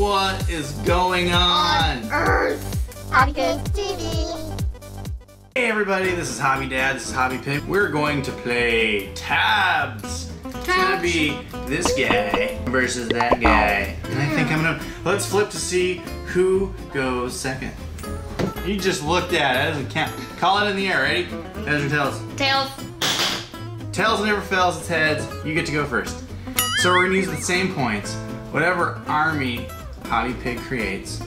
What is going on? Earth. Hobby Pig TV. Hey everybody, this is Hobby Dad, this is Hobby Pig. We're going to play tabs. It's gonna be this guy versus that guy. And I think I'm gonna, let's flip to see who goes second. You just looked at it, that doesn't count. Call it in the air, ready? Heads or tails? Tails. Tails never fails, it's heads. You get to go first. So we're gonna use the same points. Whatever army Hobby Pig creates,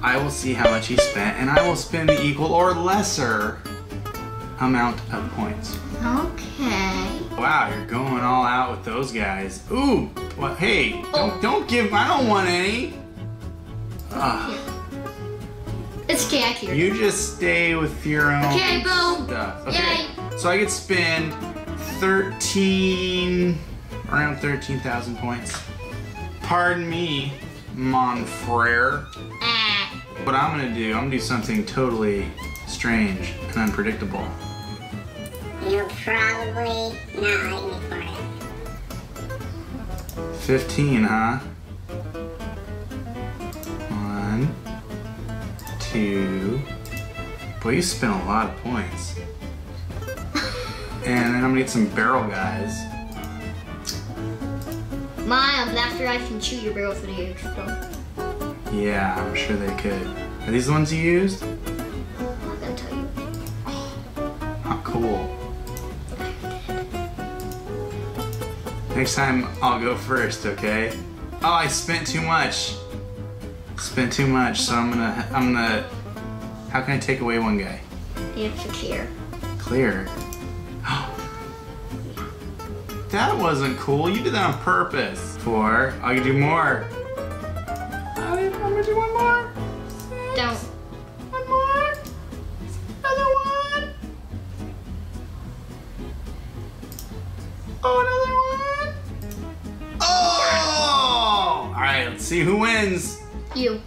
I will see how much he spent, and I will spend the equal or lesser amount of points. Okay. Wow, you're going all out with those guys. Ooh, well, hey, don't, don't give, I don't want any. Ugh, It's okay, care. you just stay with your own Okay, boom. stuff. Okay, so I could spend 13, around 13,000 points. Pardon me, mon frere. Ah. What I'm gonna do, I'm gonna do something totally strange and unpredictable. You'll probably not like me for it. 15, huh? One, two. Boy, you spent a lot of points. And then I'm gonna get some barrel guys. My, um, after I can shoot your barrel through the explode. Yeah, I'm sure they could. Are these the ones you used? I'm not gonna tell you. How cool. Next time I'll go first, okay? Oh, I spent too much. Spent too much, so I'm gonna, I'm gonna, how can I take away one guy? You have to clear. Clear. That wasn't cool. You did that on purpose. Four. Oh, I can do more. Oh, I, I'm gonna do one more. Six. Don't. One more. Another one. Oh, another one. Oh! All right, let's see who wins. You.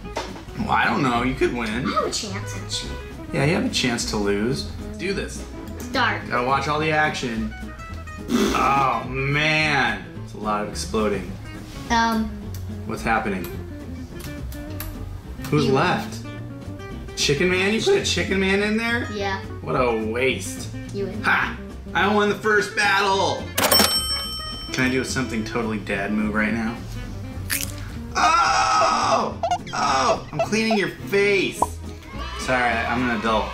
Well, I don't know. You could win. I have a chance, actually. Yeah, you have a chance to lose. Do this. Start. Gotta watch all the action. Oh man, it's a lot of exploding. Um, What's happening? Who's left? Chicken Man? You put a Chicken Man in there? yeah. What a waste. You win. Ha! I won the first battle! Can I do something totally dad move right now? Oh! Oh! I'm cleaning your face! Sorry, I'm an adult.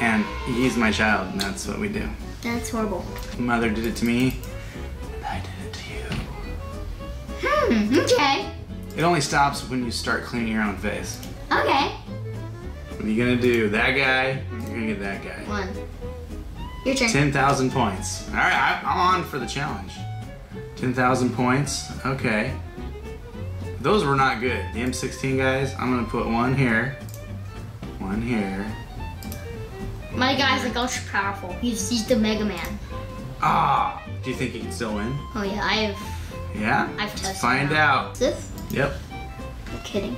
And he's my child, and that's what we do. That's horrible. Mother did it to me, and I did it to you. Hmm, okay. It only stops when you start cleaning your own face. Okay. What are you gonna do? That guy? You're gonna get that guy. One. Your turn. 10,000 points. All right, I, I'm on for the challenge. 10,000 points. Okay. Those were not good. The M16 guys, I'm gonna put one here, one here. My guy's like ultra powerful. He's he's the Mega Man. Ah, do you think he can still win? Oh yeah, I have. Yeah? I've Let's tested find out. This? Yep. I'm kidding.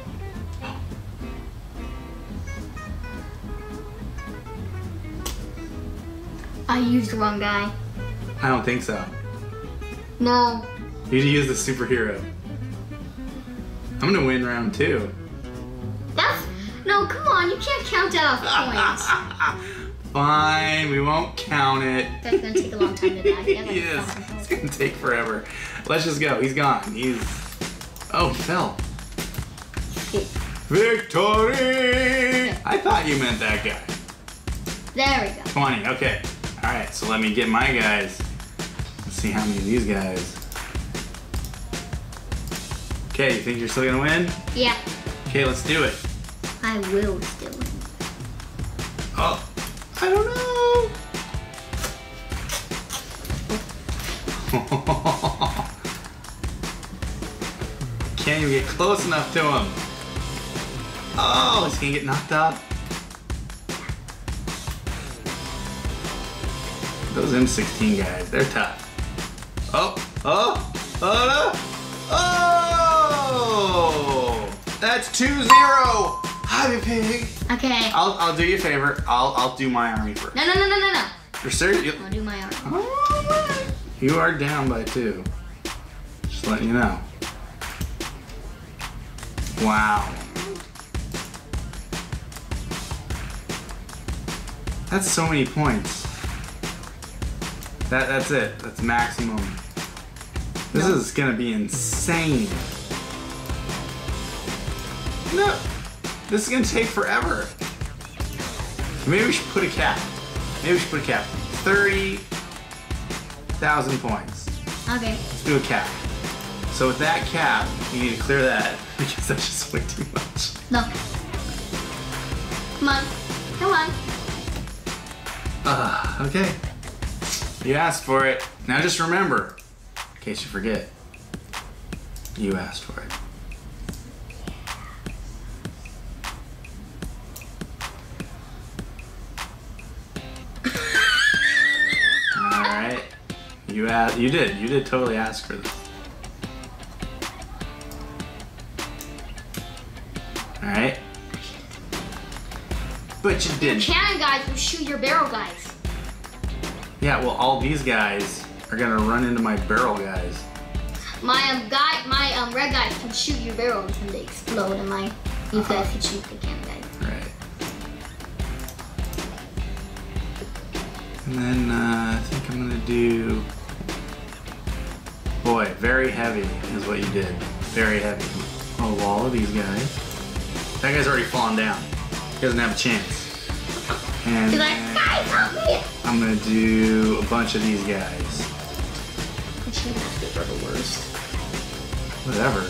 I used the wrong guy. I don't think so. No. You use the superhero. I'm gonna win round two. That's no. Come on, you can't count out points. Fine, we won't count it. That's gonna take a long time to die. Has like yes, it's gonna take forever. Let's just go. He's gone. He's. Oh, he fell. Okay, Victory! I thought you meant that guy. There we go. 20, okay. Alright, so let me get my guys. Let's see how many of these guys. Okay, you think you're still gonna win? Yeah, Okay, let's do it. I will still win. Oh, I don't know. Can't even get close enough to him. Oh, he's gonna get knocked out. Those M16 guys, they're tough. Oh, oh, oh, oh! That's 2-0! Hobby Pig! Okay. I'll, I'll do you a favor. I'll, I'll do my army first. No, no, no, no, no, no. You're serious? I'll do my arm. Alright. Oh, you are down by two. Just letting you know. Wow. That's so many points. That that's it. That's maximum. This is gonna be insane. No, this is gonna take forever. Maybe we should put a cap. Maybe we should put a cap. Thirty thousand points. Okay. Let's do a cap. So with that cap, you need to clear that because that's just way too much. No. Come on. Come on. Uh, okay. You asked for it. Now just remember, in case you forget, you asked for it. You asked. You did. You did totally ask for this. All right. But you didn't. Cannon guys will shoot your barrel guys. Yeah, well, all these guys are gonna run into my barrel guys. My um guy, my um red guys can shoot your barrels when they explode, and my you guys can shoot the cannon guys. Right. And then uh, I think I'm gonna do. Boy, very heavy is what you did. Very heavy. Oh, all of these guys. That guy's already fallen down. He doesn't have a chance. And He's like, guys, help me! I'm gonna do a bunch of these guys. The cannon guys are the worst. Whatever.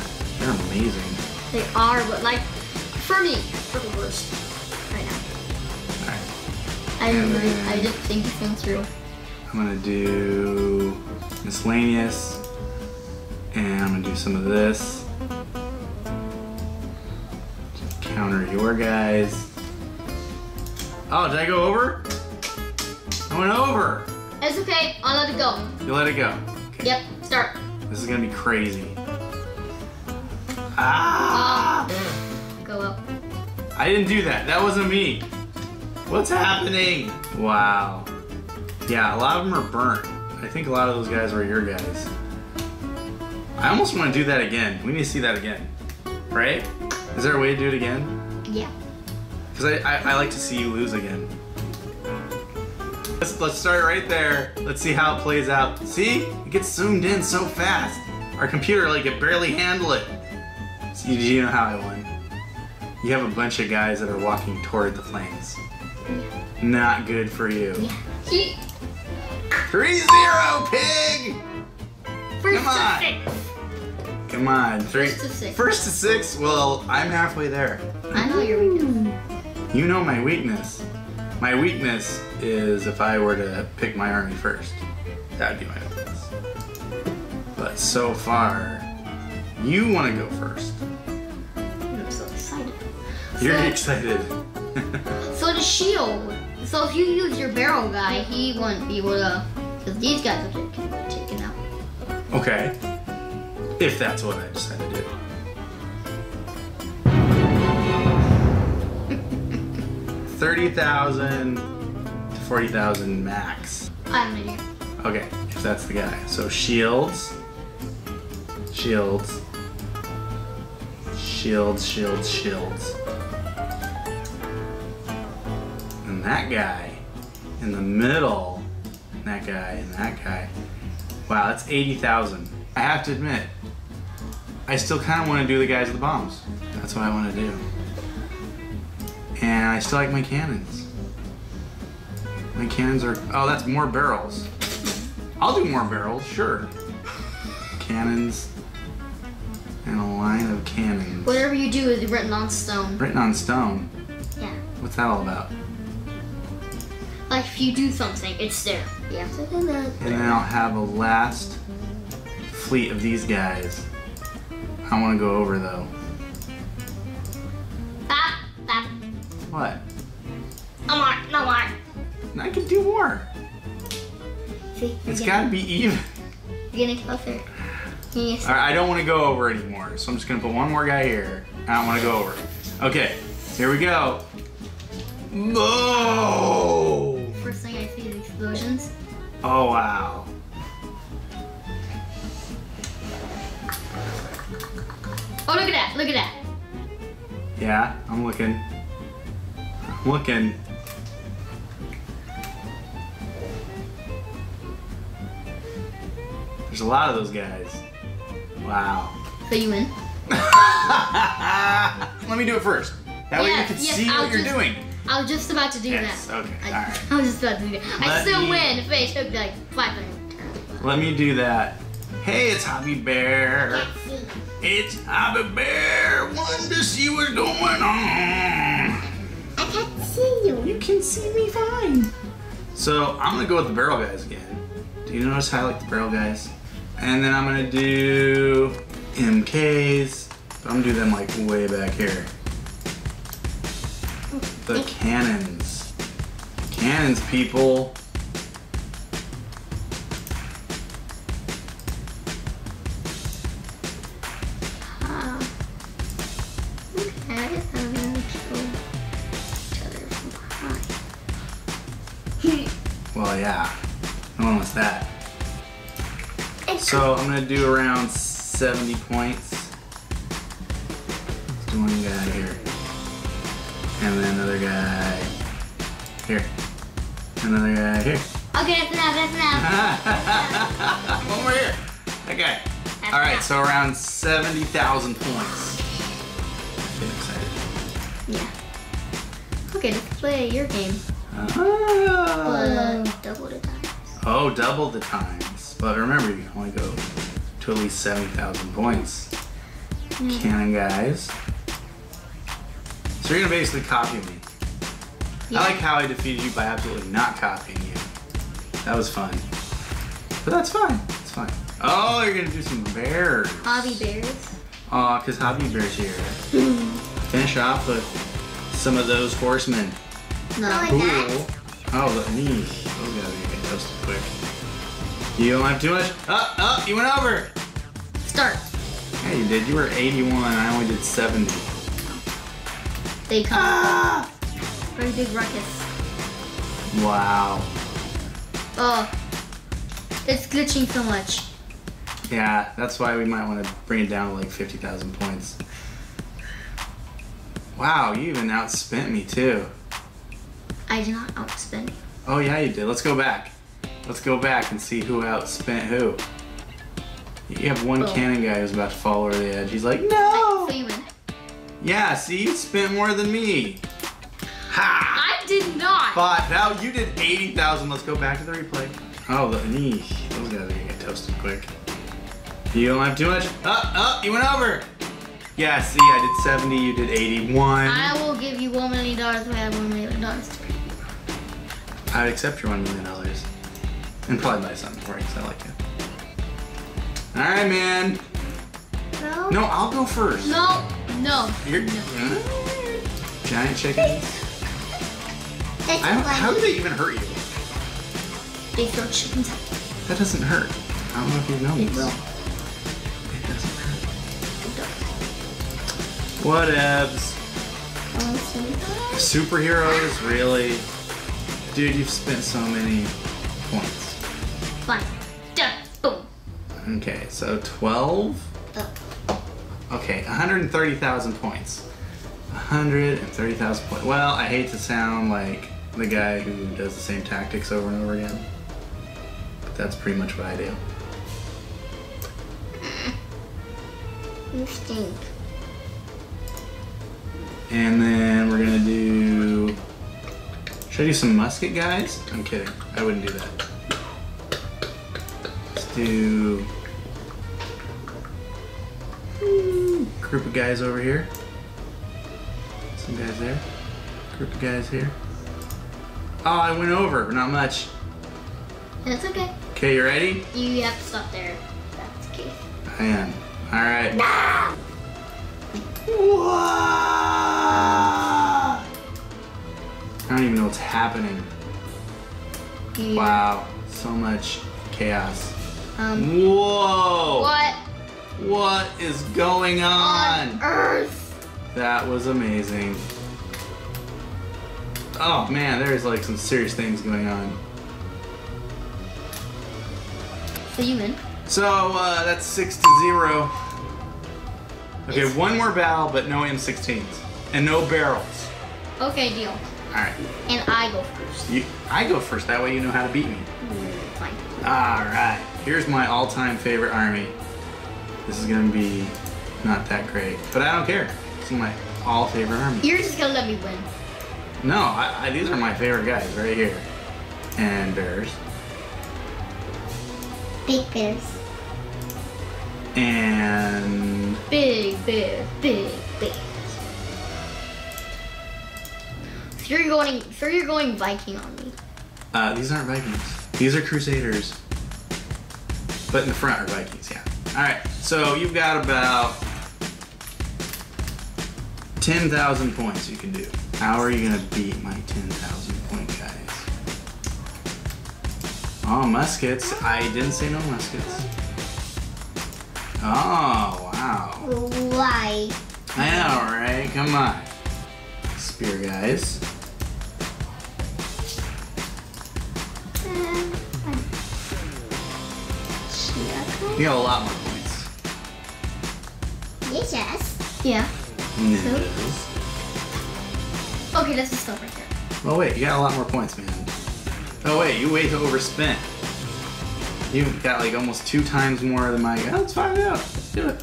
They're amazing. They are, but like, for me, they're the worst right now. Alright. I didn't really, I didn't think this one through. I'm gonna do miscellaneous, and I'm gonna do some of this. Counter your guys. Oh, did I go over? I went over. It's okay, I'll let it go. You let it go. Okay. Yep, start. This is gonna be crazy. Ah! Go up. I didn't do that. That wasn't me. What's happening? Wow. Yeah, a lot of them are burnt. I think a lot of those guys were your guys. I almost want to do that again. We need to see that again. Right? Is there a way to do it again? Yeah. Because I, I, I like to see you lose again. Let's, let's start right there. Let's see how it plays out. See? It gets zoomed in so fast. Our computer, like, it barely handle it. See, do you know how I won? You have a bunch of guys that are walking toward the flames. Yeah. Not good for you. He, 3-0, pig! first Come on. Come on. Three, First to six. First to six? Well, I'm halfway there. I know your weakness. You know my weakness. My weakness is if I were to pick my army first. That would be my weakness. But so far, you want to go first. I'm so excited. You're So- excited. So the shield. So if you use your barrel guy, he wouldn't be able to. Because these guys get taken out. okay. If that's what I decide to do. Thirty thousand to forty thousand max. I have an. Okay, if that's the guy. So shields, shields, shields, shields, shields. And that guy in the middle, that guy and that guy. Wow, that's 80,000. I have to admit, I still kind of want to do the guys with the bombs. That's what I want to do. And I still like my cannons. My cannons are, oh, that's more barrels. I'll do more barrels, sure. Cannons. And a line of cannons. Whatever you do is written on stone. Written on stone. Yeah. What's that all about? Like if you do something, it's there. Yeah. And then I'll have a last fleet of these guys. I want to go over though. Stop. Stop. What? No more. No more. I can do more. See? It's you're got to be even. You're getting closer. Yes. All right, I don't want to go over anymore, so I'm just gonna put one more guy here. I don't want to go over. Okay, here we go. No! First thing I see is explosions. Oh wow. Oh, look at that. Look at that. Yeah, I'm looking. I'm looking. There's a lot of those guys. Wow. So you win. Let me do it first. That way you can yes, see I'll what you're doing. I was just about to do Yes, that. okay, I, alright. I was just about to do that. I Let still me- win if it took like 500 turns. Let me do that. Hey, it's Hobby Bear. It's Hobby Bear. Wanting to see what's going on. I can't see you. You can see me fine. So I'm gonna go with the barrel guys again. Do you notice how I like the barrel guys? And then I'm gonna do MKs. But I'm gonna do them like way back here. The oh. cannons. Cannons, people. Well, yeah. No one wants that. So I'm gonna do around 70 points. Let's do one guy here. And then another guy here. Another guy here. Okay, that's enough, that's enough. one more here. Okay. That's Alright, enough. so around 70,000 points. Getting excited. Yeah. Okay, let's play your game. Ah. But double the times. Oh, double the times. But remember, you can only go to at least 70,000 points. Cannon guys. So you're gonna basically copy me. Yeah. I like how I defeated you by absolutely not copying you. That was fun. But that's fine. It's fine. Oh, you're gonna do some bears. Hobby bears. Aw, cause Hobby Bear's here. Finish off with some of those horsemen. No. Oh, Cool. that? Oh, the knee. Those gotta get toasted quick. You don't have too much. Oh, oh, you went over. Start. Yeah, you did. You were 81. I only did 70. They come. Ah! Very big ruckus. Wow. Oh. It's glitching so much. Yeah, that's why we might want to bring it down to like 50,000 points. Wow, you even outspent me too. I did not outspend. Oh yeah, you did. Let's go back. Let's go back and see who outspent who. You have one Oh. cannon guy who's about to fall over the edge. He's like, no! So. Yeah, see, you spent more than me. Ha! I did not. But now you did 80,000. Let's go back to the replay. Oh, the knee. Those guys are gonna get toasted quick. You don't have too much. Up, up, you went over. Yeah, see, I did 70, you did 81. I will give you one million dollars if I have one million dollars to pay. I would accept your $1 million. And probably buy something for you because I like you. Alright, man. No. No, I'll go first. No. No. You're, No. Giant chickens. I don't, how do they even hurt you? They throw chickens at That doesn't hurt. I don't know if you know you. this. It will. It doesn't hurt. Whatevs. Oh, Superheroes, really? Dude, you've spent so many points. Fine. Done. Boom. Okay, so 12? Oh. Okay, 130,000 points. 130,000 points. Well, I hate to sound like the guy who does the same tactics over and over again. But that's pretty much what I do. You stink. And then we're gonna do. Should I do some musket guys? I'm kidding. I wouldn't do that. Let's do. Group of guys over here. Some guys there. Group of guys here. Oh, I went over. Not much. That's okay. Okay, you ready? You have to stop there. That's the case. I am. Alright. Don't even know what's happening. You- Wow, so much chaos. Um. Whoa! What What is going on on? earth? That was amazing. Oh man, there's like some serious things going on. So you win. So uh, that's six to zero. Okay, one more battle, but no M16s. and no barrels. Okay, deal. All right. And I go first. You, I go first. That way you know how to beat me. Mm, fine. All right. Here's my all-time favorite army. This is gonna be not that great, but I don't care. This is my all favorite army. You're just gonna let me win. No, I, I, these are my favorite guys right here. And bears. Big bears. And Big bear, big bears. You're going, so you're going Viking on me. uh, these aren't Vikings. These are Crusaders. But in the front are Vikings, yeah. All right. So you've got about ten thousand points you can do. How are you gonna beat my ten thousand point guys? Oh, muskets. I didn't say no muskets. Oh, wow. Why? I know, right? Come on. Spear guys. You got a lot more points. Yes, yes. Yeah. Nipples. Okay, that's the stuff right there. Oh wait, you got a lot more points, man. Oh wait, you way to overspent. You got like almost two times more than my oh, guy. Let's find out. Let's do it.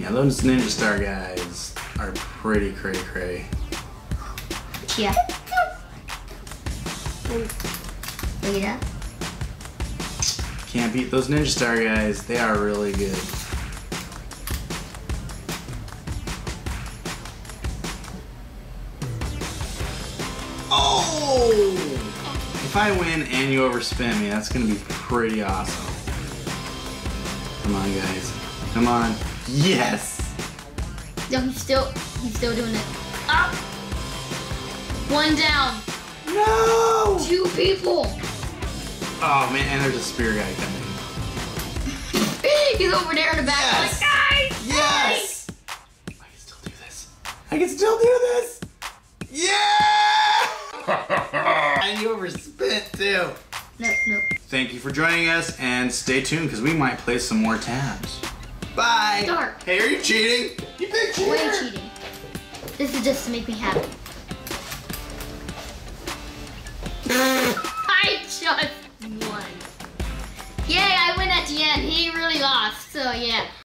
Yeah, those Ninja Star guys are pretty cray cray. Yeah. Look at that. Can't beat those Ninja Star guys. They are really good. Oh! If I win and you overspin me, that's gonna be pretty awesome. Come on, guys. Come on. Yes! No, he's still, he's still doing it. Up. One down. No! Two people. Oh man, and there's a spear guy coming. He's over there in the back. Yes. Like, guys. Yes! I can still do this. I can still do this! Yeah! and you overspent too. No, no. Thank you for joining us and stay tuned because we might play some more tabs. Bye! Dark. Hey, are you cheating? You big cheater! Way cheating. This is just to make me happy. I just. Yay, I win at the end. He really lost. So yeah.